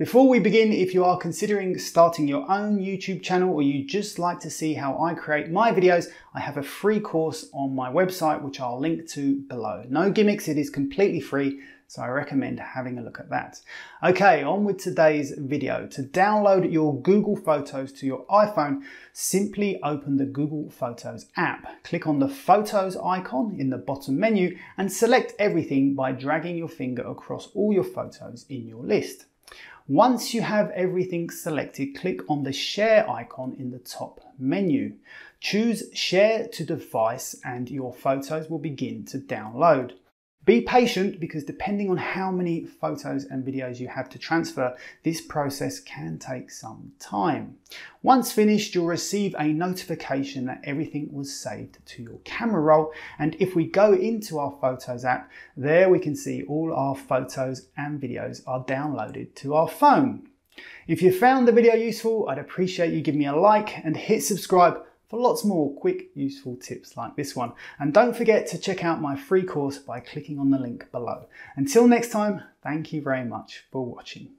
Before we begin, if you are considering starting your own YouTube channel or you just like to see how I create my videos, I have a free course on my website which I'll link to below. No gimmicks, it is completely free, so I recommend having a look at that. Okay, on with today's video. To download your Google Photos to your iPhone, simply open the Google Photos app. Click on the Photos icon in the bottom menu and select everything by dragging your finger across all your photos in your list. Once you have everything selected, click on the share icon in the top menu. Choose share to device and your photos will begin to download. Be patient because depending on how many photos and videos you have to transfer, this process can take some time. Once finished, you'll receive a notification that everything was saved to your camera roll. And if we go into our Photos app, there we can see all our photos and videos are downloaded to our phone. If you found the video useful, I'd appreciate you giving me a like and hit subscribe for lots more quick, useful tips like this one. And don't forget to check out my free course by clicking on the link below. Until next time, thank you very much for watching.